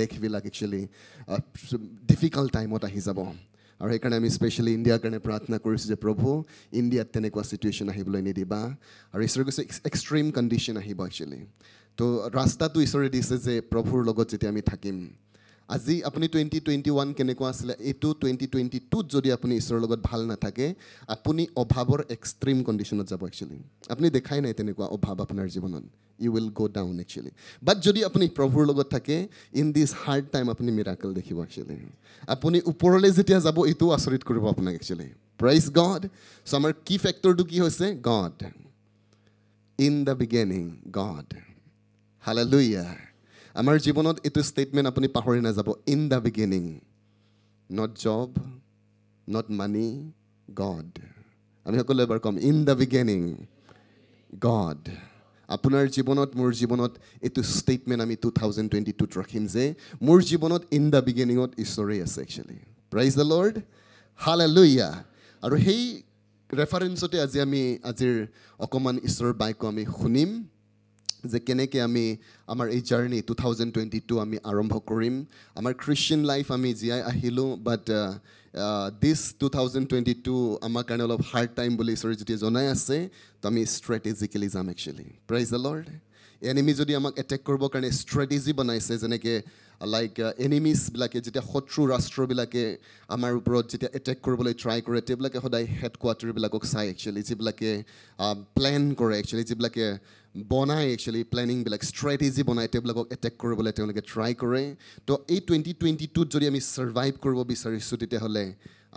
দেশবিলাক actually difficult টাইমত আহি যাব আৰু সেইকাৰণে আমি স্পেচিয়েলি ইণ্ডিয়াৰ কাৰণে প্ৰাৰ্থনা কৰিছোঁ যে প্ৰভু ইণ্ডিয়াত তেনেকুৱা চিটুৱেশ্যন আহিবলৈ নিদিবা আৰু ঈশ্বৰে কৈছে এক্সট্ৰিম কণ্ডিশ্যন আহিব একচুৱেলি তো ৰাস্তাটো ঈশ্বৰে দিছে যে প্ৰভুৰ লগত যেতিয়া আমি থাকিম আজি আপুনি টুৱেণ্টি টুৱেণ্টি ওৱান কেনেকুৱা আছিলে এইটো টুৱেণ্টি টুৱেণ্টি টুত যদি আপুনি ঈশ্বৰৰ লগত ভাল নাথাকে আপুনি অভাৱৰ এক্সট্ৰিম কণ্ডিশ্যনত যাব একচুৱেলি আপুনি দেখাই নাই তেনেকুৱা অভাৱ আপোনাৰ জীৱনত। You will go' down actually but যদি আপুনি প্ৰভুৰ লগত থাকে ইন দিছ হাৰ্ড টাইম আপুনি মিৰাকল দেখিব একচুৱেলি আপুনি ওপৰলৈ যেতিয়া যাব এইটোও আচৰিত কৰিব আপোনাক একচুৱেলি প্ৰাইজ গড চ' আমাৰ কি ফেক্টৰটো কি হৈছে? God in the beginning God hallelujah আমাৰ জীৱনত এইটো ষ্টেটমেণ্ট আপুনি পাহৰি নাযাব। In the beginning not job not money God আমি সকলোৱে এবাৰ ক'ম ইন দ্য বিগিনিং গড আপোনাৰ জীৱনত মোৰ জীৱনত এইটো ষ্টেটমেণ্ট আমি টু থাউজেণ্ড টুৱেণ্টি টুত ৰাখিম যে মোৰ জীৱনত ইন দ্য বিগিনিঙত ঈশ্বৰেই আছে একচুৱেলি প্ৰাইজ দ্য লৰ্ড হাল লুইয়া আৰু সেই ৰেফাৰেঞ্চতে আজি আমি আজিৰ অকণমান ঈশ্বৰৰ বাক্য আমি শুনিম। যে কেনেকৈ আমি আমাৰ এই journey two thousand twenty two আমি আৰম্ভ কৰিম। আমাৰ খ্ৰীষ্টিয়ান লাইফ আমি জীয়াই আহিলোঁ but this two thousand twenty two আমাৰ কাৰণে অলপ হাৰ্ড টাইম বুলি ঈশ্বৰে যেতিয়া জনাই আছে তো আমি ষ্ট্ৰেটেজিকেলি যাম actually praise the Lord enemy যদি আমাক এটেক কৰিবৰ কাৰণে ষ্ট্ৰেটেজি বনাইছে যেনেকৈ লাইক এনিমিছবিলাকে যেতিয়া শত্ৰু ৰাষ্ট্ৰবিলাকে আমাৰ ওপৰত যেতিয়া এটেক কৰিবলৈ ট্ৰাই কৰে তেওঁবিলাকে সদায় হেড কোৱাৰ্টাৰবিলাকক চাই একচুৱেলি যিবিলাকে প্লেন কৰে একচুৱেলি যিবিলাকে বনায় একচুৱেলি প্লেনিংবিলাক ষ্ট্ৰেটেজি বনায় তেওঁবিলাকক এটেক কৰিবলৈ তেওঁলোকে ট্ৰাই কৰে। তো এই টুৱেণ্টি টুৱেণ্টি টুত যদি আমি ছাৰ্ভাইভ কৰিব বিচাৰিছোঁ তেতিয়াহ'লে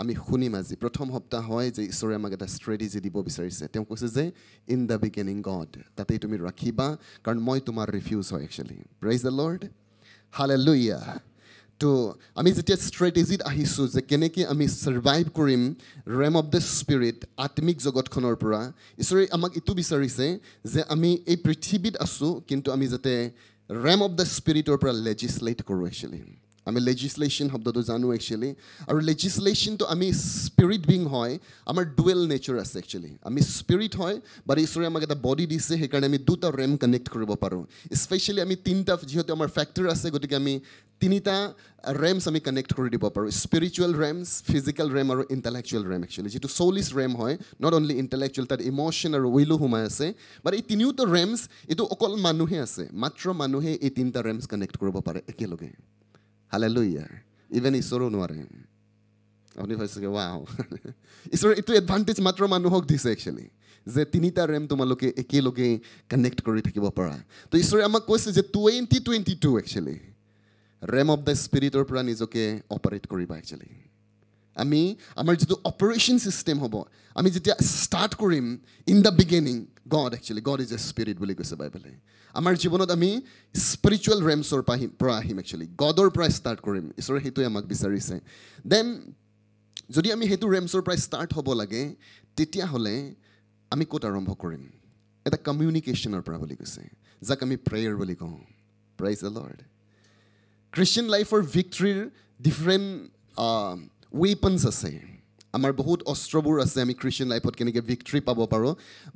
আমি শুনিম আজি। প্ৰথম সপ্তাহ হয় যে ঈশ্বৰে আমাক এটা ষ্ট্ৰেটেজি দিব বিচাৰিছে। তেওঁ কৈছে যে ইন দ্য বিগিনিং গড তাতেই তুমি ৰাখিবা কাৰণ মই তোমাৰ ৰিফিউজ হয় একচুৱেলি প্ৰাইজ দ্য লৰ্ড হালে লুইয়া তো আমি যেতিয়া ষ্ট্ৰেটেজিত আহিছোঁ যে কেনেকৈ আমি ছাৰ্ভাইভ কৰিম ৰেম অফ দ্য স্পিৰিট আত্মিক জগতখনৰ পৰা ঈশ্বৰে আমাক এইটো বিচাৰিছে যে আমি এই পৃথিৱীত আছোঁ কিন্তু আমি যাতে ৰেম অফ দ্য স্পিৰিটৰ পৰা লেজিছলেট কৰোঁ একচুৱেলি আমি লেজিছলেশ্যন শব্দটো জানো একচুৱেলি আৰু লেজিছলেশ্যনটো আমি স্পিৰিট বিং হয় আমাৰ ডুৱেল নেচাৰ আছে একচুৱেলি আমি স্পিৰিট হয় বাট ঈশ্বৰে আমাক এটা বডি দিছে সেইকাৰণে আমি দুটা ৰেম কানেক্ট কৰিব পাৰোঁ স্পেচিয়েলি আমি তিনিটা যিহেতু আমাৰ ফেক্টৰ আছে গতিকে আমি তিনিটা ৰেমছ আমি কানেক্ট কৰি দিব পাৰোঁ স্পিৰিচুৱেল ৰেমছ ফিজিকেল ৰেম আৰু ইণ্টেলেকচুৱেল ৰেম একচুৱেলি যিটো চৌলিছ ৰেম হয় নট অনলি ইণ্টেলেকচুৱেল তাত ইম'শ্যন আৰু উইলো সোমাই আছে বাট এই তিনিওটা ৰেমছ এইটো অকল মানুহে আছে মাত্ৰ মানুহে এই তিনিটা ৰেমছ কানেক্ট কৰিব পাৰে একেলগে লুইয়া ইভেন ঈশ্বৰো নোৱাৰে আপুনি ভাবিছে ৱাও ঈশ্বৰৰ এইটো এডভান্টেজ মাত্ৰ মানুহক দিছে একচুৱেলি যে তিনিটা ৰেম তোমালোকে একেলগে কানেক্ট কৰি থাকিব পাৰা তো ঈশ্বৰে আমাক কৈছে যে twenty twenty two actually realm of the স্পিৰিটৰ পৰা নিজকে অপাৰেট কৰিবা একচুৱেলি আমি আমাৰ যিটো অপাৰেশ্যন ছিষ্টেম হ'ব আমি যেতিয়া ষ্টাৰ্ট কৰিম in the beginning God actually God is a spirit বুলি কৈছে বাইবেলে আমাৰ জীৱনত আমি স্পিৰিচুৱেল ৰেমছৰ পৰা আহিম পৰা আহিম একচুৱেলি গডৰ পৰা ষ্টাৰ্ট কৰিম। ঈশ্বৰে সেইটোৱে আমাক বিচাৰিছে। দেন যদি আমি সেইটো ৰেমছৰ পৰা ষ্টাৰ্ট হ'ব লাগে তেতিয়াহ'লে আমি ক'ত আৰম্ভ কৰিম? এটা কমিউনিকেশ্যনৰ পৰা বুলি কৈছে। যাক আমি প্ৰেয়াৰ বুলি কওঁ। প্ৰাইজ দ্য লৰ্ড খ্ৰীষ্টিয়ান লাইফৰ ভিক্টৰীৰ ডিফাৰেণ্ট ৱেপনছ আছে। আমাৰ বহুত অস্ত্ৰবোৰ আছে আমি খ্ৰীষ্টিয়ান লাইফত কেনেকৈ ভিক্টৰী পাব পাৰোঁ।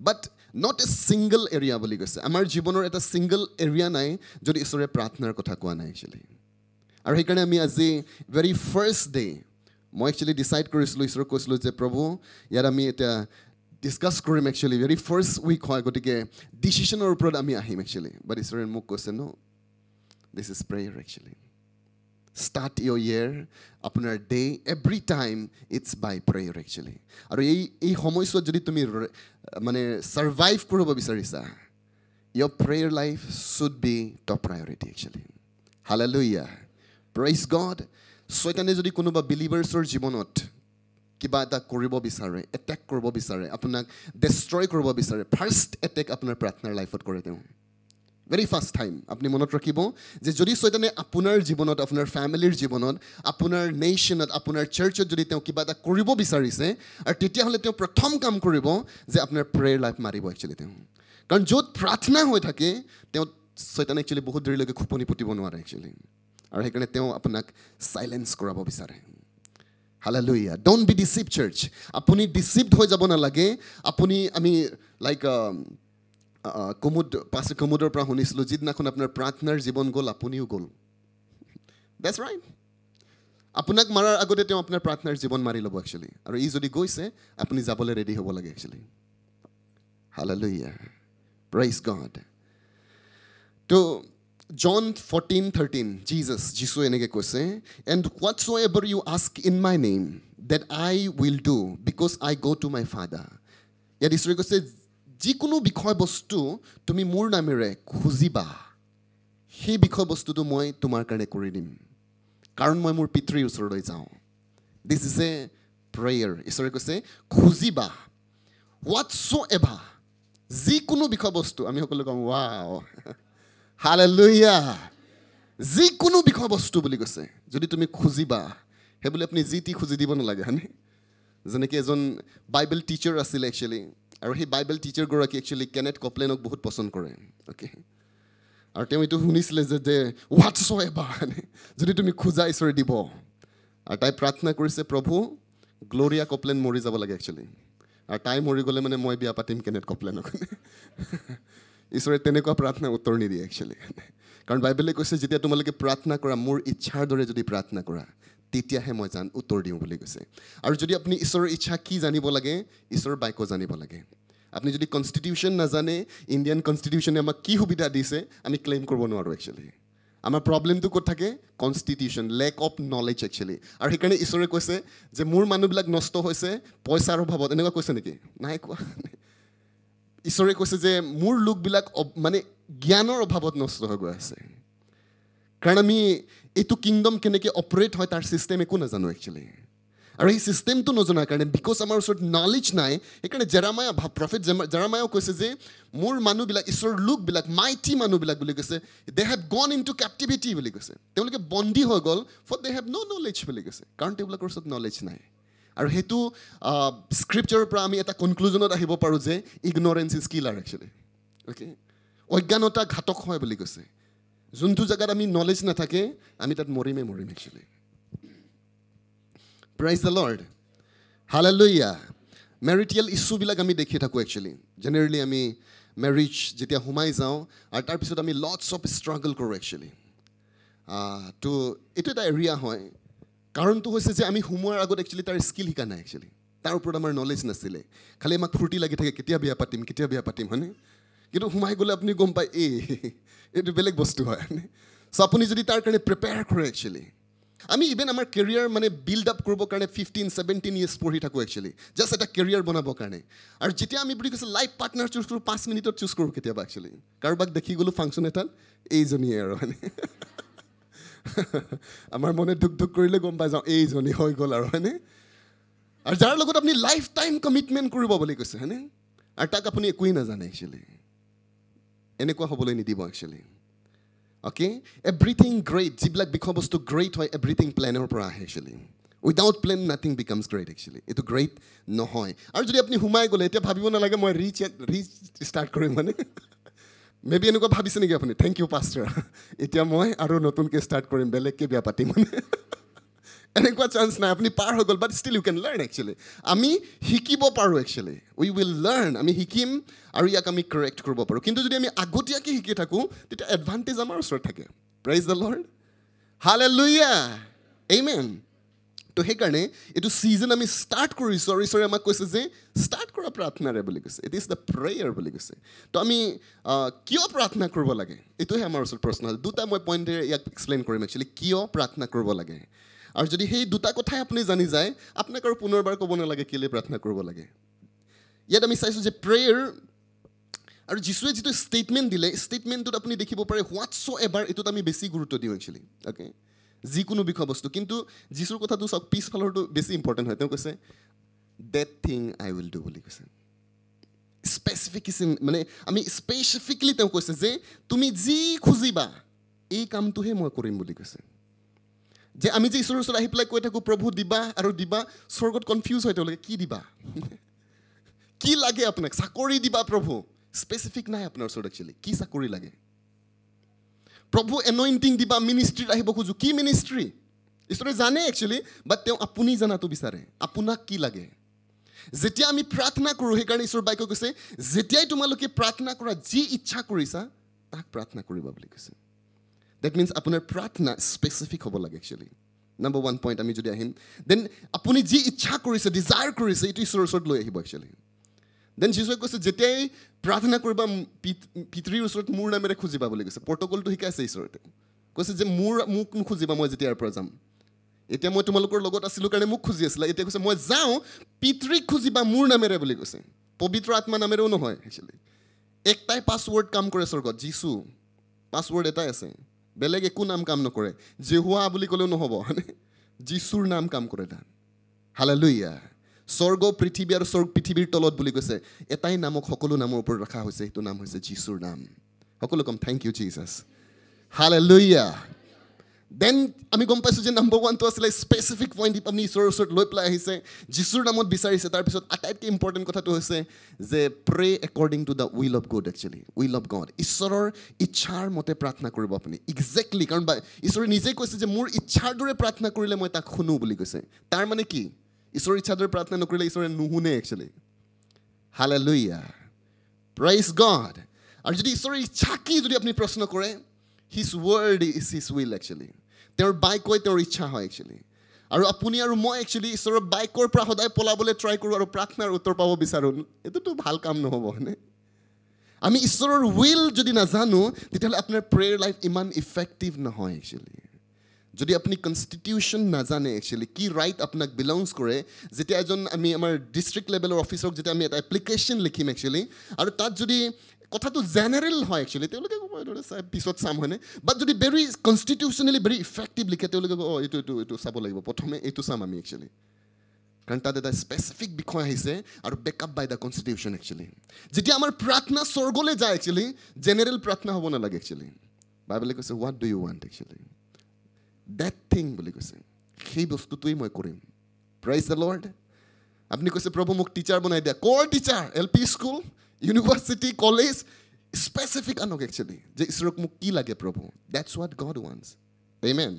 But not a single area বুলি কৈছে। আমাৰ জীৱনৰ এটা ছিংগল এৰিয়া নাই যদি ঈশ্বৰে প্ৰাৰ্থনাৰ কথা কোৱা নাই একচুৱেলি আৰু সেইকাৰণে আমি আজি ভেৰি ফাৰ্ষ্ট ডে মই একচুৱেলি ডিচাইড কৰিছিলোঁ ঈশ্বৰক কৈছিলোঁ যে প্ৰভু ইয়াত আমি এতিয়া ডিছকাছ কৰিম একচুৱেলি ভেৰি ফাৰ্ষ্ট উইক হয় গতিকে ডিচিশ্যনৰ ওপৰত আমি আহিম একচুৱেলি বাট ঈশ্বৰে মোক কৈছে no this is prayer actually start your year আপোনাৰ day every time it's by prayer actually আৰু এই এই সময়ছোৱাত যদি তুমি মানে ছাৰ্ভাইভ কৰিব বিচাৰিছা your prayer life should be top priority actually hallelujah praise God ছয়তানে যদি কোনোবা বিলিভাৰ্ছৰ জীৱনত কিবা এটা কৰিব বিচাৰে এটেক কৰিব বিচাৰে আপোনাক ডেষ্ট্ৰয় কৰিব বিচাৰে ফাৰ্ষ্ট এটেক আপোনাৰ প্ৰাৰ্থনাৰ লাইফত কৰে তেওঁ। ভেৰি ফাৰ্ষ্ট টাইম আপুনি মনত ৰাখিব যে যদি চৈতানে আপোনাৰ জীৱনত আপোনাৰ ফেমিলিৰ জীৱনত আপোনাৰ নেশ্যনত আপোনাৰ চাৰ্চত যদি তেওঁ কিবা এটা কৰিব বিচাৰিছে আৰু তেতিয়াহ'লে তেওঁ প্ৰথম কাম কৰিব যে আপোনাৰ প্ৰেয়াৰ লাইফ মাৰিব একচুৱেলি তেওঁ। কাৰণ য'ত প্ৰাৰ্থনা হৈ থাকে তেওঁ চৈতানে একচুৱেলি বহুত দেৰিলৈকে খোপনি পুতিব নোৱাৰে একচুৱেলি আৰু সেইকাৰণে তেওঁ আপোনাক চাইলেঞ্চ কৰাব বিচাৰে। Hallelujah don't be deceive church আপুনি ডিচিভড হৈ যাব নালাগে। আপুনি আমি লাইক কুমুদ পাছ কুমুদৰ পৰা শুনিছিলোঁ যিদিনাখন আপোনাৰ প্ৰাৰ্থনাৰ জীৱন গ'ল আপুনিও গ'ল। দেটছ ৰাইট আপোনাক মাৰাৰ আগতে তেওঁ আপোনাৰ প্ৰাৰ্থনাৰ জীৱন মাৰি ল'ব একচুৱেলি আৰু ই যদি গৈছে আপুনি যাবলৈ ৰেডি হ'ব লাগে একচুৱেলি হালেলুয়া প্ৰাইজ গড তো জন ফৰ্টিন থাৰ্টিন জিজাছ যীশুৱে এনেকৈ কৈছে and what so' ever you ask in my name that I will do because I go' to my father ইয়াত ঈশ্বৰে কৈছে যিকোনো বিষয়বস্তু তুমি মোৰ নামেৰে খুজিবা সেই বিষয়বস্তুটো মই তোমাৰ কাৰণে কৰি দিম। কাৰণ মই মোৰ পিতৃৰ ওচৰলৈ যাওঁ। দিছ ইজ এ প্ৰেয়াৰ ঈশ্বৰে কৈছে খুজিবা হোৱাট চ' এভা যিকোনো বিষয়বস্তু আমি সকলোৱে কওঁ ৱাও হালেলুয়া যিকোনো বিষয়বস্তু বুলি কৈছে যদি তুমি খুজিবা সেই বুলি আপুনি যি টি খুজি দিব নালাগে হয়নে? যেনেকৈ এজন বাইবেল টিচাৰ আছিলে একচুৱেলি আৰু সেই বাইবেল টিচাৰগৰাকী একচুৱেলি কেনেট কপলেনক বহুত পচন্দ কৰে অ'কে আৰু তেওঁ এইটো শুনিছিলে যে যে হোৱাটছ এবাৰ যদি তুমি খোজা ঈশ্বৰে দিব। আৰু তাই প্ৰাৰ্থনা কৰিছে প্ৰভু গ্ল'ৰিয়া কপলেন মৰি যাব লাগে একচুৱেলি আৰু তাই মৰি গ'লে মানে মই বিয়া পাতিম কেনেট কপলেনক ঈশ্বৰে তেনেকুৱা প্ৰাৰ্থনা উত্তৰ নিদিয়ে একচুৱেলি কাৰণ বাইবেলে কৈছে যেতিয়া তোমালোকে প্ৰাৰ্থনা কৰা মোৰ ইচ্ছাৰ দৰে যদি প্ৰাৰ্থনা কৰা তেতিয়াহে মই জান উত্তৰ দিওঁ বুলি কৈছে। আৰু যদি আপুনি ঈশ্বৰৰ ইচ্ছা কি জানিব লাগে ঈশ্বৰৰ বাক্য জানিব লাগে। আপুনি যদি কনষ্টিটিউশ্যন নাজানে ইণ্ডিয়ান কনষ্টিটিউশ্যনে আমাক কি সুবিধা দিছে আমি ক্লেইম কৰিব নোৱাৰোঁ একচুৱেলি আমাৰ প্ৰব্লেমটো ক'ত থাকে? Constitution lack of knowledge actually আৰু সেইকাৰণে ঈশ্বৰে কৈছে যে মোৰ মানুহবিলাক নষ্ট হৈছে পইচাৰ অভাৱত। এনেকুৱা কৈছে নেকি? নাই কোৱা। ঈশ্বৰে কৈছে যে মোৰ লোকবিলাক মানে জ্ঞানৰ অভাৱত নষ্ট হৈ গৈ আছে। কাৰণ আমি এইটো কিংডম কেনেকৈ অপাৰেট হয় তাৰ ছিষ্টেম একো নাজানো একচুৱেলি আৰু সেই ছিষ্টেমটো নজনাৰ কাৰণে বিকজ আমাৰ ওচৰত নলেজ নাই সেইকাৰণে জেৰামায়া প্ৰফিট জেৰামায়াও কৈছে যে মোৰ মানুহবিলাক ঈশ্বৰৰ লোকবিলাক মাইটি মানুহবিলাক বুলি কৈছে they have gone into captivity বুলি কৈছে। তেওঁলোকে বন্দী হৈ গ'ল for they have no' knowledge বুলি কৈছে কাৰণ তেওঁলোকৰ ওচৰত নলেজ নাই। আৰু সেইটো স্ক্ৰিপ্টৰ পৰা আমি এটা কনক্লুজনত আহিব পাৰোঁ যে ignorance is killer actually okay অজ্ঞানতা ঘাতক হয় বুলি কৈছে। যোনটো জেগাত আমি নলেজ নাথাকে আমি তাত মৰিমেই মৰিম actually praise the Lord hallelujah material ইছ্যুবিলাক আমি দেখি থাকোঁ একচুৱেলি জেনেৰেলি আমি মেৰিজ যেতিয়া সোমাই যাওঁ আৰু তাৰপিছত আমি লটছ অফ ষ্ট্ৰাগল কৰোঁ একচুৱেলি তো এইটো এটা এৰিয়া হয়। কাৰণটো হৈছে যে আমি সোমোৱাৰ আগত একচুৱেলি তাৰ স্কিল শিকা নাই একচুৱেলি তাৰ ওপৰত আমাৰ নলেজ নাছিলে। খালি আমাক ফূৰ্তি লাগি থাকে কেতিয়া বিয়া পাতিম কেতিয়া বিয়া পাতিম হয়নে? কিন্তু সোমাই গ'লে আপুনি গম পায় এই এইটো বেলেগ বস্তু হয়। চ' আপুনি যদি তাৰ কাৰণে প্ৰিপেয়াৰ কৰে একচুৱেলি আমি ইভেন আমাৰ কেৰিয়াৰ মানে বিল্ড আপ কৰিবৰ কাৰণে ফিফটিন ছেভেণ্টিন ইয়েৰ্ছ পঢ়ি থাকোঁ একচুৱেলি জাষ্ট এটা কেৰিয়াৰ বনাবৰ কাৰণে। আৰু যেতিয়া আমি বুলি কৈছোঁ লাইফ পাৰ্টনাৰ চুজ কৰোঁ পাঁচ মিনিটত চুজ কৰোঁ কেতিয়াবা একচুৱেলি কাৰোবাক দেখি গ'লোঁ ফাংচন এটাত এইজনীয়ে আৰু। হয়নে আমাৰ মনে ধুক ধুক কৰিলে গম পাই যাওঁ এইজনী হৈ গ'ল আৰু। হয়নে? আৰু যাৰ লগত আপুনি লাইফ টাইম কমিটমেণ্ট কৰিব বুলি কৈছে হয়নে? আৰু তাক আপুনি একোৱেই নাজানে একচুৱেলি এনেকুৱা হ'বলৈ নিদিব একচুৱেলি অ'কে এভৰিথিং গ্ৰেট যিবিলাক বিষয়বস্তু গ্ৰেট হয় এভৰিথিং প্লেনৰ পৰা আহে actually without plan nothing becomes great actually এইটো গ্ৰেট নহয় আৰু যদি আপুনি সোমাই গ'লে এতিয়া ভাবিব নালাগে মই ৰিচ ৰিচ ষ্টাৰ্ট কৰিম মানে মে বি এনেকুৱা ভাবিছে নেকি আপুনি থেংক ইউ পাষ্টাৰ এতিয়া মই আৰু নতুনকৈ ষ্টাৰ্ট কৰিম বেলেগকৈ বিয়া পাতিম মানে এনেকুৱা চান্স নাই আপুনি পাৰ হৈ গ'ল but still you can learn actually আমি শিকিব পাৰোঁ একচুৱেলি উই উইল লাৰ্ণ আমি শিকিম আৰু ইয়াক আমি কাৰেক্ট কৰিব পাৰোঁ। কিন্তু যদি আমি আগতীয়াকৈ শিকি থাকোঁ তেতিয়া এডভান্টেজ আমাৰ ওচৰত থাকে। Prize the lord hallelujah এই মেন তো সেইকাৰণে এইটো ছিজন আমি ষ্টাৰ্ট কৰিছোঁ। আৰু ঈশ্বৰে আমাক কৈছে যে ষ্টাৰ্ট কৰা প্ৰাৰ্থনাৰে বুলি কৈছে। ইট ইজ দ্য প্ৰেয়াৰ বুলি কৈছে। তো আমি কিয় প্ৰাৰ্থনা কৰিব লাগে? এইটোহে আমাৰ ওচৰত প্ৰশ্ন। আছে দুটা মই পইণ্টেৰে ইয়াক এক্সপ্লেইন কৰিম একচুৱেলি কিয় প্ৰাৰ্থনা কৰিব লাগে? আৰু যদি সেই দুটা কথাই আপুনি জানি যায় আপোনাক আৰু পুনৰবাৰ ক'ব নালাগে কেলৈ প্ৰাৰ্থনা কৰিব লাগে। ইয়াত আমি চাইছোঁ যে প্ৰেয়াৰ আৰু যীশুৱে যিটো ষ্টেটমেণ্ট দিলে ষ্টেটমেণ্টটোত আপুনি দেখিব পাৰে হোৱাটছ এবাৰ এইটোত আমি বেছি গুৰুত্ব দিওঁ একচুৱেলি অ'কে যিকোনো বিষয়বস্তু কিন্তু যীশুৰ কথাটো চাওক পিছফালৰটো বেছি ইম্পৰ্টেণ্ট হয়। তেওঁ কৈছে that thing I will do বুলি কৈছে। স্পেচিফিকেশ্যন মানে আমি স্পেচিফিকলি তেওঁ কৈছে যে তুমি যি খুজিবা এই কামটোহে মই কৰিম বুলি কৈছে। যে আমি যে ঈশ্বৰৰ ওচৰত আহি পেলাই কৈ থাকোঁ প্ৰভু দিবা আৰু দিবা স্বৰ্গত কনফিউজ হয় তেওঁলোকে কি দিবা? কি লাগে আপোনাক? চাকৰি দিবা প্ৰভু। স্পেচিফিক নাই আপোনাৰ ওচৰত একচুৱেলি কি চাকৰি লাগে? প্ৰভু এনইণ্টিং দিবা মিনিষ্ট্ৰীত আহিব খোজোঁ। কি মিনিষ্ট্ৰী ঈশ্বৰে জানে একচুৱেলি বাট তেওঁ আপুনি জনাটো বিচাৰে। আপোনাক কি লাগে? যেতিয়া আমি প্ৰাৰ্থনা কৰোঁ সেইকাৰণে ঈশ্বৰ বাক্য কৈছে যেতিয়াই তোমালোকে প্ৰাৰ্থনা কৰা যি ইচ্ছা কৰিছা তাক প্ৰাৰ্থনা কৰিবা বুলি কৈছে। ডেট মিনছ আপোনাৰ প্ৰাৰ্থনা স্পেচিফিক হ'ব লাগে একচুৱেলি নাম্বাৰ ওৱান পইণ্ট আমি যদি আহিম দেন আপুনি যি ইচ্ছা কৰিছে ডিজায়াৰ কৰিছে এইটো ঈশ্বৰৰ ওচৰত লৈ আহিব একচুৱেলি দেন যীশুৱে কৈছে যেতিয়াই প্ৰাৰ্থনা কৰিবা পিত- পিতৃৰ ওচৰত মোৰ নামেৰে খুজিবা বুলি কৈছে। প্ৰট'কলটো শিকাইছে ঈশ্বৰতে। কৈছে যে মোৰ মোক নুখুজিবা মই যেতিয়াৰ পৰা যাম। এতিয়া মই তোমালোকৰ লগত আছিলোঁ কাৰণে মোক খুজি আছিলা। এতিয়া কৈছে মই যাওঁ পিতৃক খুজিবা মোৰ নামেৰে বুলি কৈছে। পবিত্ৰ আত্মা নামেৰেও নহয় একচুৱেলি একটাই পাছৱৰ্ড কাম কৰে স্বৰ্গত যীচু। পাছৱৰ্ড এটাই আছে। বেলেগ একো নাম কাম নকৰে। জেহুৱা বুলি ক'লেও নহ'ব যীচুৰ নাম কাম কৰে তাত। হালেলুইয়া স্বৰ্গ পৃথিৱী আৰু স্বৰ্গ পৃথিৱীৰ তলত বুলি কৈছে। এটাই নামক সকলো নামৰ ওপৰত ৰখা হৈছে সেইটো নাম হৈছে যীচুৰ নাম। সকলো কম thank you Jesus hallelujah then আমি গম পাইছোঁ যে নাম্বাৰ ওৱানটো আছিলে স্পেচিফিক পইণ্ট আপুনি ঈশ্বৰৰ ওচৰত লৈ পেলাই আহিছে যীশুৰ নামত বিচাৰিছে তাৰপিছত আটাইতকৈ ইম্পৰ্টেণ্ট কথাটো হৈছে যে pray according to the will of God actually will of God ঈশ্বৰৰ ইচ্ছাৰ মতে প্ৰাৰ্থনা কৰিব আপুনি একজেক্টলি কাৰণ বা ঈশ্বৰে নিজেই কৈছে যে মোৰ ইচ্ছাৰ দৰে প্ৰাৰ্থনা কৰিলে মই তাক শুনো বুলি কৈছে। তাৰ মানে কি? ঈশ্বৰৰ ইচ্ছাৰ দৰে প্ৰাৰ্থনা নকৰিলে ঈশ্বৰে নুশুনে একচুৱেলি হালেলুইয়া প্ৰাইজ গড আৰু যদি ঈশ্বৰৰ ইচ্ছা কি যদি আপুনি প্ৰশ্ন কৰে his word is his will actually তেওঁৰ বাক্যই তেওঁৰ ইচ্ছা হয় একচুৱেলি আৰু আপুনি আৰু মই একচুৱেলি ঈশ্বৰৰ বাক্যৰ পৰা সদায় পলাবলৈ ট্ৰাই কৰোঁ আৰু প্ৰাৰ্থনাৰ উত্তৰ পাব বিচাৰোঁ। এইটোতো ভাল কাম নহ'ব হয়নে? আমি ঈশ্বৰৰ উইল যদি নাজানো তেতিয়াহ'লে আপোনাৰ প্ৰেয়াৰ লাইফ ইমান ইফেক্টিভ নহয় একচুৱেলি যদি আপুনি কনষ্টিটিউশ্যন নাজানে একচুৱেলি কি ৰাইট আপোনাক বিলংছ কৰে যেতিয়া এজন আমি আমাৰ ডিষ্ট্ৰিক্ট লেভেলৰ অফিচক যেতিয়া আমি এটা এপ্লিকেশ্যন লিখিম একচুৱেলি আৰু তাত যদি কথাটো জেনেৰেল হয় একচুৱেলি তেওঁলোকে ক'ব এইটো চাই- পিছত চাম হয়নে? বাট যদি ভেৰি কনষ্টিটিউশ্যনেলি ভেৰি ইফেক্টিভ লিখে তেওঁলোকে অঁ এইটো এইটো এইটো চাব লাগিব। প্ৰথমে এইটো চাম আমি একচুৱেলি কাৰণ তাত এটা স্পেচিফিক বিষয় আহিছে আৰু back up by the constitution actually যেতিয়া আমাৰ প্ৰাৰ্থনা স্বৰ্গলৈ যায় একচুৱেলি জেনেৰেল প্ৰাৰ্থনা হ'ব নালাগে একচুৱেলি বাইবেলে কৈছে what do you want actually that thing বুলি কৈছে। সেই বস্তুটোৱেই মই কৰিম। প্ৰাইজ দ্য লৰ্ড আপুনি কৈছে প্ৰভু মোক টিচাৰ বনাই দিয়া। কৰ teacher L P school university college specific আনক একচুৱেলি যে ঈশ্বৰক মোক কি লাগে প্ৰভু that's what God wants amen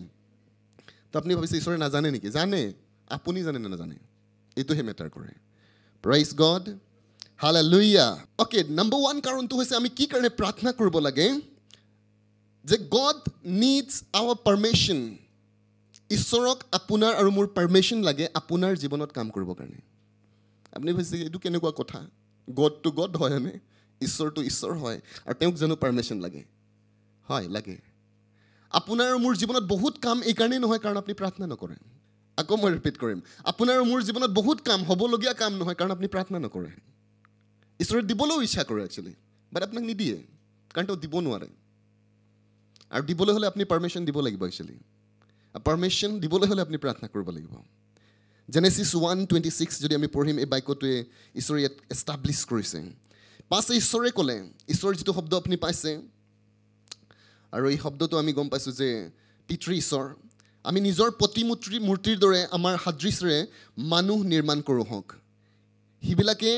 তো আপুনি ভাবিছে ঈশ্বৰে নাজানে নেকি জানে আপুনি জানে নে নাজানে এইটোহে মেটাৰ কৰে প্ৰাইজ গড হালে লুইয়া অ'কে নম্বৰ ওৱান কাৰণটো হৈছে আমি কি কাৰণে প্ৰাৰ্থনা কৰিব লাগে যে গড নিডছ আৱাৰ পাৰ্মিশ্যন ঈশ্বৰক আপোনাৰ আৰু মোৰ পাৰ্মিশ্যন লাগে আপোনাৰ জীৱনত কাম কৰিবৰ কাৰণে আপুনি ভাবিছে এইটো কেনেকুৱা কথা গড টু গড হয় হয়নে ঈশ্বৰ টু ঈশ্বৰ হয় আৰু তেওঁক জানো পাৰ্মিশ্যন লাগে। হয় লাগে। আপোনাৰ আৰু মোৰ জীৱনত বহুত কাম এইকাৰণেই নহয় কাৰণ আপুনি প্ৰাৰ্থনা নকৰে। আকৌ মই ৰিপিট কৰিম। আপোনাৰ আৰু মোৰ জীৱনত বহুত কাম হ'বলগীয়া কাম নহয় কাৰণ আপুনি প্ৰাৰ্থনা নকৰে। ঈশ্বৰে দিবলৈও ইচ্ছা কৰে একচুৱেলি বাট আপোনাক নিদিয়ে কাৰণ তেওঁ দিব নোৱাৰে। আৰু দিবলৈ হ'লে আপুনি পাৰ্মিশ্যন দিব লাগিব একচুৱেলি পাৰ্মিশ্যন দিবলৈ হ'লে আপুনি প্ৰাৰ্থনা কৰিব লাগিব। জেনেচিছ ওৱান টুৱেণ্টি ছিক্স যদি আমি পঢ়িম এই বাক্যটোৱে ঈশ্বৰে ইয়াত এষ্টাব্লিছ কৰিছে। পাছে ঈশ্বৰে ক'লে ঈশ্বৰৰ যিটো শব্দ আপুনি পাইছে আৰু এই শব্দটো আমি গম পাইছোঁ যে পিতৃ ঈশ্বৰ আমি নিজৰ প্ৰতিমূৰ্তি মূৰ্তিৰ দৰে আমাৰ সাদৃশ্যৰে মানুহ নিৰ্মাণ কৰোঁ হওক। সিবিলাকে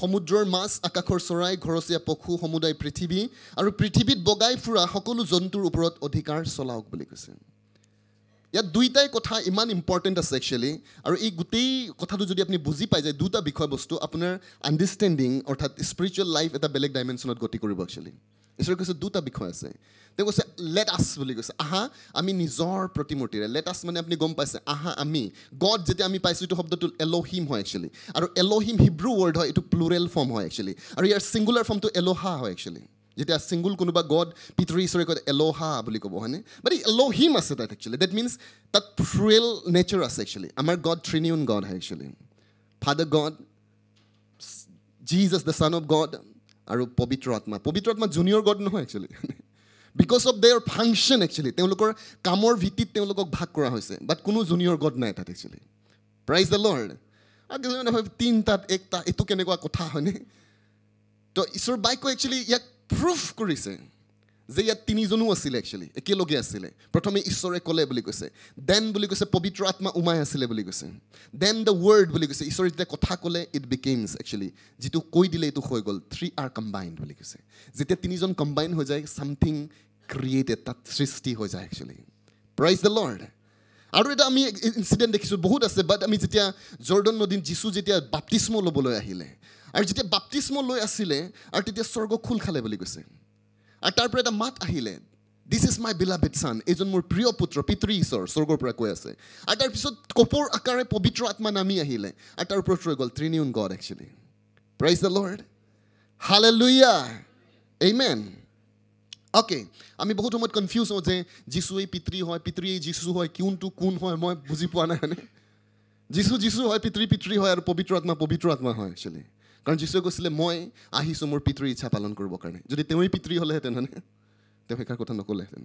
সমুদ্ৰৰ মাছ আকাশৰ চৰাই ঘৰচীয়া পশু সমুদায় পৃথিৱী আৰু পৃথিৱীত বগাই ফুৰা সকলো জন্তুৰ ওপৰত অধিকাৰ চলাওক বুলি কৈছে। ইয়াত দুইটাই কথা ইমান ইম্পৰ্টেণ্ট আছে একচুৱেলি আৰু এই গোটেই কথাটো যদি আপুনি বুজি পাই যায় দুটা বিষয়বস্তু আপোনাৰ আণ্ডাৰষ্টেণ্ডিং অৰ্থাৎ স্পিৰিচুৱেল লাইফ এটা বেলেগ ডাইমেনশ্যনত গতি কৰিব একচুৱেলি ঈশ্বৰে কৈছে দুটা বিষয় আছে। তেওঁ কৈছে লেট আছ বুলি কৈছে। আহা আমি নিজৰ প্ৰতিমূৰ্তিৰে লেট আছ মানে আপুনি গম পাইছে আহা আমি। গড যেতিয়া আমি পাইছোঁ এইটো শব্দটো এলহিম হয় একচুৱেলি আৰু এলহিম হিব্ৰু ৱৰ্ড হয় এইটো প্লুৰেল ফৰ্ম হয় একচুৱেলি আৰু ইয়াৰ ছিংগুলাৰ ফৰ্মটো এলহা হয় একচুৱেলি যেতিয়া ছিংগুল কোনোবা গড পিতৃ ঈশ্বৰে কয় এলহা বুলি ক'ব হয়নে? বাট এলহিম আছে তাত একচুৱেলি ডেট মিনছ তাত প্লুৰেল নেচাৰ আছে একচুৱেলি আমাৰ গড থ্ৰিনিউন গড হয় actually father God Jesus the son of God আৰু পবিত্ৰ আত্মা। পবিত্ৰ আত্মা জুনিয়ৰ গড নহয় actually because of their function actually তেওঁলোকৰ কামৰ ভিত্তিত তেওঁলোকক ভাগ কৰা হৈছে। বাট কোনো জুনিয়ৰ গড নাই তাত একচুৱেলি প্ৰাইজ দ্য লৰ্ড আৰু কিছুমানে ভাবে তিনিটাত একটা এইটো কেনেকুৱা কথা হয়নে? তো ঈশ্বৰ বাক্য একচুৱেলি ইয়াক প্ৰুফ কৰিছে যে ইয়াত তিনিজনো আছিলে একচুৱেলি একেলগে আছিলে। প্ৰথমে ঈশ্বৰে ক'লে বুলি কৈছে দেন বুলি কৈছে পবিত্ৰ আত্মা উমাই আছিলে বুলি কৈছে দেন দ্য ৱৰ্ড বুলি কৈছে। ঈশ্বৰে যেতিয়া কথা ক'লে ইট বিকেমছ একচুৱেলি যিটো কৈ দিলে এইটো হৈ গ'ল থ্ৰী আৰ কম্বাইণ্ড বুলি কৈছে। যেতিয়া তিনিজন কম্বাইন হৈ যায় ছামথিং ক্ৰিয়েটেড তাত সৃষ্টি হৈ যায় একচুৱেলি প্ৰাইজ দ্য লৰ্ড আৰু এটা আমি ইনচিডেণ্ট দেখিছোঁ বহুত আছে বাট আমি যেতিয়া জৰ্ডন নদীত যীচু যেতিয়া বাপ্তিস্ম ল'বলৈ আহিলে আৰু যেতিয়া বাপ্তিস্ম লৈ আছিলে আৰু তেতিয়া স্বৰ্গ খোল খালে বুলি কৈছে। আৰু তাৰ পৰা এটা মাত আহিলে this is my beloved son এইজন মোৰ প্ৰিয় পুত্ৰ পিতৃ ঈশ্বৰ স্বৰ্গৰ পৰা কৈ আছে। আৰু তাৰপিছত কপৰ আকাৰে পবিত্ৰ আত্মা নামি আহিলে। আৰু তাৰ ওপৰত ৰৈ গ'ল triune God actually praise the Lord hallelujah amen okay আমি বহুত সময়ত কনফিউজ হওঁ যে যীশুৱেই পিতৃ হয় পিতৃয়েই যীশু হয় কোনটো কোন হয় মই বুজি পোৱা নাই যীশু যীশু হয় পিতৃ পিতৃ হয় আৰু পবিত্ৰ আত্মা পবিত্ৰ আত্মা হয় একচুৱেলি কাৰণ যীশুৱে কৈছিলে মই আহিছোঁ মোৰ পিতৃৰ ইচ্ছা পালন কৰিবৰ কাৰণে। যদি তেওঁৱেই পিতৃ হ'লেহেঁতেন হয়নে? তেওঁ সেইষাৰ কথা নক'লেহেঁতেন।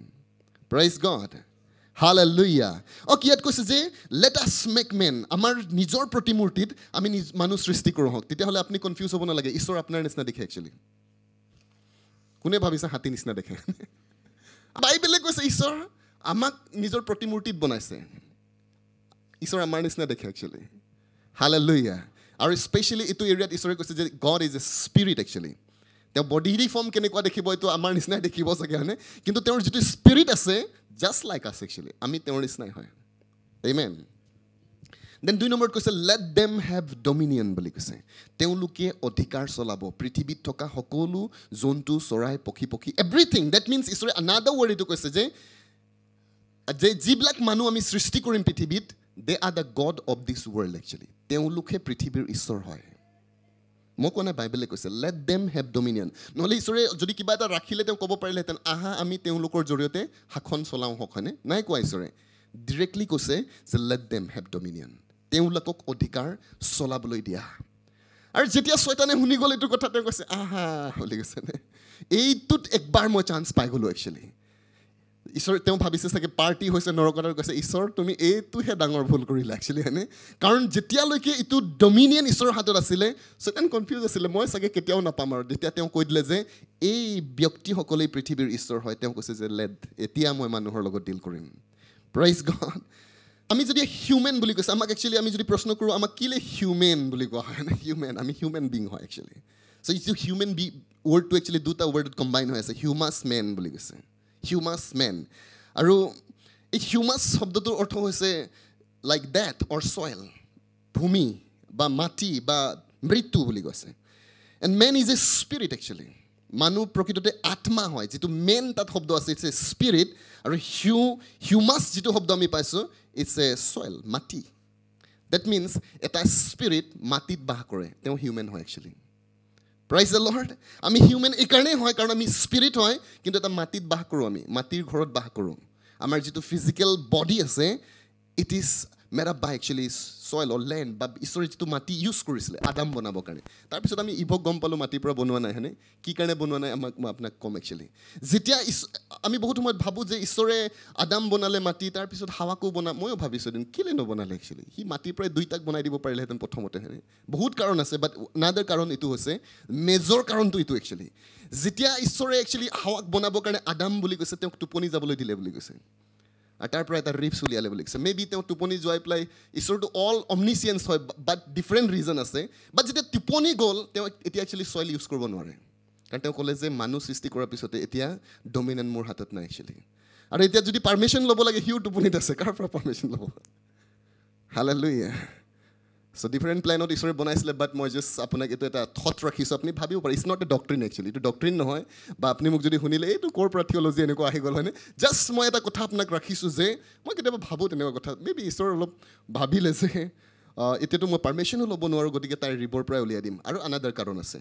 প্ৰাইজ গড হাল লুইয়া অ' কি ইয়াত কৈছে যে লেট আছ মেক মেন আমাৰ নিজৰ প্ৰতিমূৰ্তিত আমি মানুহ সৃষ্টি কৰোঁ হওক। তেতিয়াহ'লে আপুনি কনফিউজ হ'ব নালাগে। ঈশ্বৰ আপোনাৰ নিচিনা দেখে একচুৱেলি কোনে ভাবিছে হাতী নিচিনা দেখে? বাইবেলে কৈছে ঈশ্বৰ আমাক নিজৰ প্ৰতিমূৰ্তিত বনাইছে। ঈশ্বৰ আমাৰ নিচিনা দেখে একচুৱেলি হালে লুইয়া আৰু স্পেচিয়েলি এইটো এৰিয়াত ঈশ্বৰে কৈছে যে God is a spirit actually তেওঁ বডিৰি ফৰ্ম কেনেকুৱা দেখিব এইটো আমাৰ নিচিনাই দেখিব চাগে হয়নে? কিন্তু তেওঁৰ যিটো স্পিৰিট আছে জাষ্ট লাইক আছ একচুৱেলি আমি তেওঁৰ নিচিনাই হয়। এইমেন দেন দুই নম্বৰত কৈছে লেট দেম হেভ ডমিনিয়ন বুলি কৈছে। তেওঁলোকে অধিকাৰ চলাব। পৃথিৱীত থকা সকলো জন্তু চৰাই পক্ষী পক্ষী এভৰিথিং ডেট মিনছ ঈশ্বৰে আনাডাৰ ৱৰ্ড এইটো কৈছে যে যে যিবিলাক মানুহ আমি সৃষ্টি কৰিম পৃথিৱীত they are the god of this world actually তেওঁলোকহে পৃথিৱীৰ ঈশ্বৰ হয় মই কোৱা নাই বাইবেলে কৈছে লেট দেম হেভ ডমিনিয়ন নহ'লে ঈশ্বৰে যদি কিবা এটা ৰাখিলে তেওঁ ক'ব পাৰিলেহেঁতেন আহা আমি তেওঁলোকৰ জৰিয়তে শাসন চলাওঁ হওক হয়নে নাই কোৱা ঈশ্বৰে ডিৰেক্টলি কৈছে যে লেট দেম হেভ ডমিনিয়ন তেওঁলোকক অধিকাৰ চলাবলৈ দিয়া আৰু যেতিয়া ছয়তানে শুনি গ'ল এইটো কথা তেওঁ কৈছে আহা বুলি কৈছেনে এইটোত একবাৰ মই চান্স পাই গ'লোঁ একচুৱেলি ঈশ্বৰ তেওঁ ভাবিছে চাগে পাৰ্টি হৈছে নৰকতাৰ কৈছে ঈশ্বৰ তুমি এইটোহে ডাঙৰ ভুল কৰিলা একচুৱেলি হয়নে? কাৰণ যেতিয়ালৈকে এইটো ডমিনিয়ন ঈশ্বৰৰ হাতত আছিলে ছয়তান কনফিউজ আছিলে মই চাগে কেতিয়াও নাপাম আৰু। তেতিয়া তেওঁ কৈ দিলে যে এই ব্যক্তিসকলেই পৃথিৱীৰ ঈশ্বৰ হয়। তেওঁ কৈছে যে লেড এতিয়া মই মানুহৰ লগত ডিল কৰিম। প্ৰাইজ গড আমি যদি হিউমেন বুলি কৈছে আমাক একচুৱেলি আমি যদি প্ৰশ্ন কৰোঁ আমাক কেলৈ হিউমেন বুলি কোৱা হয়? নে হিউমেন আমি হিউমেন বিং হয় একচুৱেলি চ' যিটো হিউমেন বি ৱৰ্ডটো একচুৱেলি দুটা ৱৰ্ডত কম্বাইন হৈ আছে হিউমাছ মেন বুলি কৈছে। হিউমাছ মেন আৰু এই হিউমাছ শব্দটোৰ অৰ্থ হৈছে লাইক ডেথ অৰ চইল ভূমি বা মাটি বা মৃত্যু বুলি কৈছে। And man is a spirit actually মানুহ প্ৰকৃততে আত্মা হয় যিটো মেইন তাত শব্দ আছে ইটছ এ স্পিৰিট আৰু হিউ হিউমাছ যিটো শব্দ আমি পাইছোঁ ইটছ এ চইল মাটি। ডেট মিনছ এটা স্পিৰিট মাটিত বাস কৰে তেওঁ হিউমেন হয় একচুৱেলি প্ৰাইজ দ্য লৰ্ড আমি হিউমেন এইকাৰণেই হয় কাৰণ আমি স্পিৰিট হয় কিন্তু এটা মাটিত বাস কৰোঁ আমি মাটিৰ ঘৰত বাস কৰোঁ। আমাৰ যিটো ফিজিকেল বডি আছে it is made up by actually soil or land বা ঈশ্বৰে যিটো মাটি ইউজ কৰিছিলে আদাম বনাবৰ কাৰণে তাৰপিছত আমি ইভক গম পালোঁ মাটিৰ পৰা বনোৱা নাই হয়নে কি কাৰণে বনোৱা নাই আমাক মই আপোনাক ক'ম একচুৱেলি যেতিয়া আমি বহুত সময়ত ভাবোঁ যে ঈশ্বৰে আদাম বনালে মাটি তাৰপিছত হাৱাকো বনা ময়ো ভাবিছোঁ এদিন কেলৈ নবনালে একচুৱেলি সি মাটিৰ পৰাই দুইটাক বনাই দিব পাৰিলেহেঁতেন প্ৰথমতে হয়নে বহুত কাৰণ আছে বাট নাদাৰ কাৰণ এইটো হৈছে মেজৰ কাৰণটো এইটো একচুৱেলি যেতিয়া ঈশ্বৰে একচুৱেলি হাৱাক বনাবৰ কাৰণে আদাম বুলি কৈছে তেওঁক টোপনি যাবলৈ দিলে বুলি কৈছে তাৰ পৰা এটা ৰিপছ উলিয়ালে বুলি কৈছে মে বি তেওঁ টোপনি যোৱাই পেলাই ঈশ্বৰটো অল অমনিচিয়েঞ্চ হয় বাট ডিফাৰেণ্ট ৰিজন আছে বাট যেতিয়া টোপনি গ'ল তেওঁ এতিয়া একচুৱেলি চইল ইউজ কৰিব নোৱাৰে কাৰণ তেওঁ ক'লে যে মানুহ সৃষ্টি কৰাৰ পিছতে এতিয়া ডমিনেণ্ট মোৰ হাতত নাই একচুৱেলি আৰু এতিয়া যদি পাৰ্মিশ্যন ল'ব লাগে সিও টোপনিত আছে কাৰ পৰা পাৰ্মিশ্যন ল'ব হালে লুইয়া চ' ডিফাৰেণ্ট প্লেনত ঈশ্বৰে বনাইছিলে বাট মই জাষ্ট আপোনাক এইটো এটা থট ৰাখিছোঁ আপুনি ভাবিব পাৰে it's not a doctrine actually এইটো ডক্ট্ৰিন নহয় বা আপুনি মোক যদি শুনিলে এইটো ক'ৰ পৰা থিয়লজি এনেকুৱা আহি গ'ল হয়নে জাষ্ট মই এটা কথা আপোনাক ৰাখিছোঁ যে মই কেতিয়াবা ভাবোঁ তেনেকুৱা কথা মে বি ঈশ্বৰ অলপ ভাবিলে যে এতিয়াতো মই পাৰ্মিশ্যনো ল'ব নোৱাৰোঁ গতিকে তাইৰ ৰিবৰ পৰাই উলিয়াই দিম আৰু আনাদাৰ কাৰণ আছে